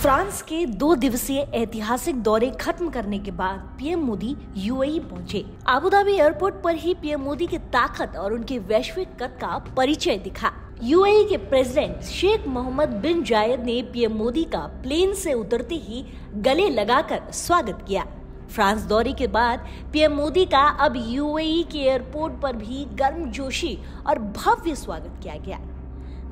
France के दो दिवसीय ऐतिहासिक दौरे खत्म करने के बाद पीएम मोदी यूएई पहुँचे। आबुधाबी एयरपोर्ट पर ही पीएम मोदी की ताकत और उनके वैश्विक कद का परिचय दिखा। यूएई के president Sheikh Mohammed bin Zayed ने पीएम मोदी का प्लेन से उतरते ही गले लगाकर स्वागत किया। फ्रांस दौरे के बाद पीएम मोदी का अब यूएई के एयरपोर्ट पर भी गर्मजोशी और भव्य स्वागत किया गया।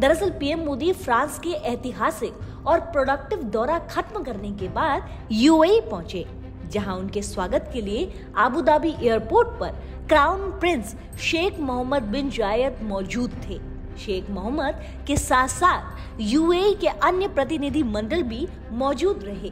दरअसल पीएम मोदी फ्रांस के ऐतिहासिक और प्रोडक्टिव दौरा खत्म करने के बाद यूएई पहुँचे, जहाँ उनके स्वागत के लिए आबू धाबी एयरपोर्ट पर crown prince Sheikh Mohammed bin Zayed मौजूद थे। शेख मोहम्मद के साथ साथ यूएई के अन्य प्रतिनिधि मंडल भी मौजूद रहे,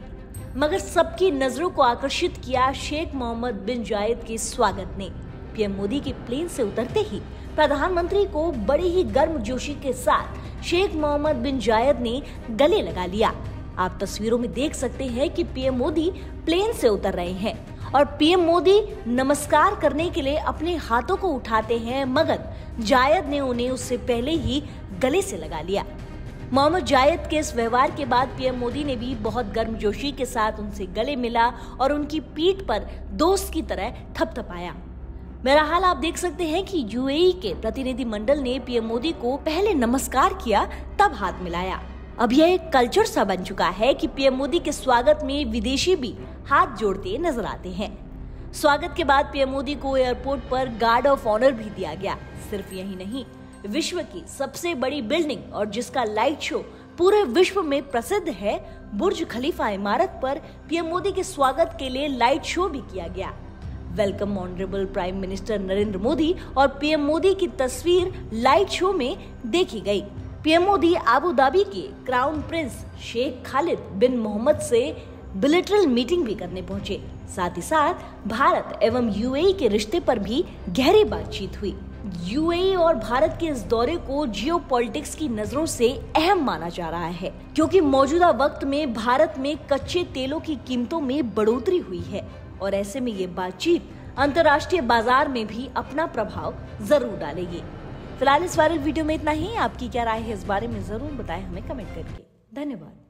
मगर सबकी नज़रों को आकर्षित किया शेख मोहम्मद बिन जायद के स्वागत ने। पीएम मोदी के प्लेन से उतरते ही प्रधानमंत्री को बड़ी ही गर्म जोशी के साथ शेख मोहम्मद बिन जायद ने गले लगा लिया। आप तस्वीरों में देख सकते हैं कि पीएम मोदी प्लेन से उतर रहे हैं और पीएम मोदी नमस्कार करने के लिए अपने हाथों को उठाते हैं, मगर जायद ने उन्हें उससे पहले ही गले से लगा लिया। मोहम्मद जायद के इस व्यवहार के बाद पीएम मोदी ने भी बहुत गर्मजोशी के साथ उनसे गले मिला और उनकी पीठ पर दोस्त की तरह थपथपाया। मेरा हाल आप देख सकते हैं कि यूएई के प्रतिनिधि मंडल ने पीएम मोदी को पहले नमस्कार किया, तब हाथ मिलाया। अब यह एक कल्चर सा बन चुका है कि पीएम मोदी के स्वागत में विदेशी भी हाथ जोड़ते नज़र आते हैं। स्वागत के बाद पीएम मोदी को एयरपोर्ट पर गार्ड ऑफ़ ऑनर भी दिया गया। सिर्फ़ यही नहीं, विश्व की सबसे बड़ी बिल्डिंग और जिसका लाइट शो पूरे विश्व में प्रसिद्ध है, बुर्ज खलीफा इमारत पर पीएम मोदी के स्वागत के लिए लाइट शो भी किया गया। Welcome honourable prime minister Narendra Modi और पीएम मोदी की तस्वीर लाइट शो में देखी गई। पीएम मोदी आबू धाबी के crown prince Sheikh Khalid bin Mohammed से बिलिटरल मीटिंग भी करने पहुँचे। साथ ही साथ भारत एवं यूएई के रिश्ते पर भी गहरी बातचीत हुई। यूएई और भारत के इस दौरे को जियो की नज़रों से अहम माना जा रहा है, क्योंकि मौजूदा वक्त में भारत में कच्चे तेलों की कीमतों में बढ़ोतरी हुई है। और ऐसे में ये बातचीत अंतर्राष्ट्रीय बाज़ार में भी अपना प्रभाव ज़रूर डालेगी। फ़िलहाल इस वायरल वीडियो में इतना ही। आपकी क्या राय है इस बारे में ज़रूर बताएँ हमें कमेंट करके। धन्यवाद।